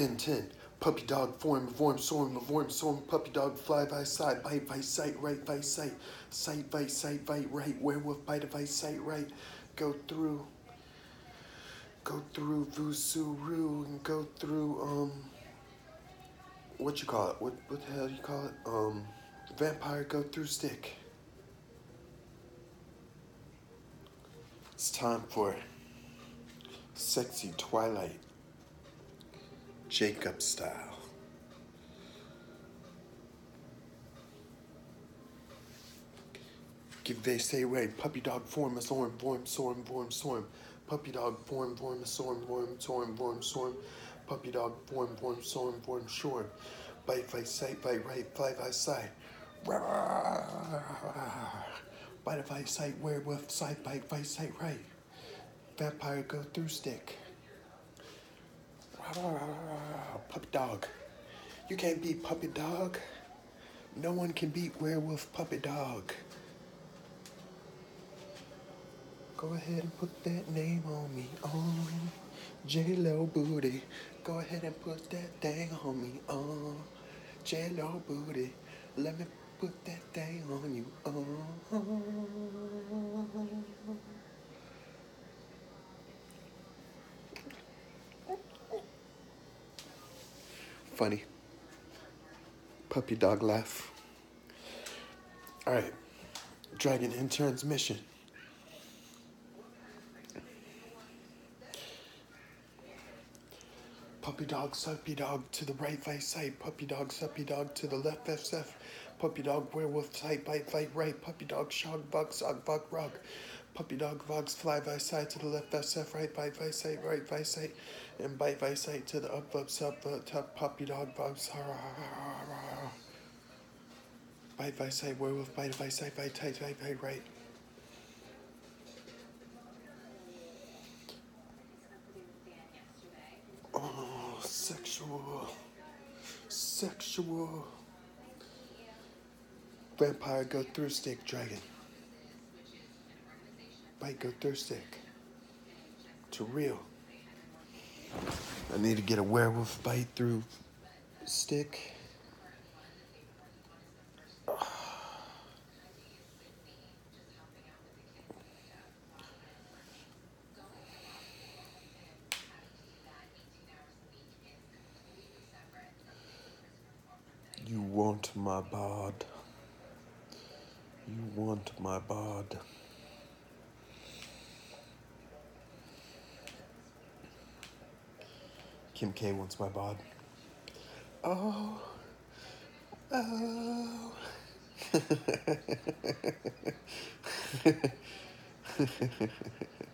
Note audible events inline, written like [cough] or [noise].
Ben 10. Puppy dog form, form, storm, form, storm, puppy dog fly by side, bite by sight, right by sight, sight by sight, bite right, werewolf bite by sight, right, go through, go through Vusuru and go through, um, what you call it? What, what the hell you call it? Um, vampire go through stick. It's time for sexy twilight. Jacob style. Give they say right, puppy dog form a storm, form, storm, form, storm. Puppy dog form, form a storm, form, storm, form, storm. Puppy dog form, form, storm, form, short. Bite, fight, sight, bite, right, fly, by side. Bite, I sight, werewolf, sight, bite, fight, sight, right. Vampire go through stick. [laughs] Puppy dog. You can't beat puppy dog. No one can beat werewolf puppy dog. Go ahead and put that name on me, on J-Lo booty. Go ahead and put that thing on me, on J-Lo booty. Let me put that thing on you, on. Funny. Puppy dog laugh. All right. Dragon in transmission. Puppy dog, suppy dog to the right, right side. Puppy dog, suppy dog to the left, left, left. Puppy dog, werewolf, side, bite, fight, right. Puppy dog, shog, bug, sog, bug, rug. Puppy dog, vogs, fly, by side to the left, left, left, right, bite, by side, right, by side. And bite, by side to the up, up, sub, uh, top. Puppy dog, vogs, bite, by side, werewolf, bite, by side, bite, tight, bite, bite, right. Oh, sexual. Sexual. Vampire go through stick dragon. Bite go through stick. To real. I need to get a werewolf bite through stick. You want my bod. You want my bod. Kim K wants my bod. Oh. Oh. [laughs]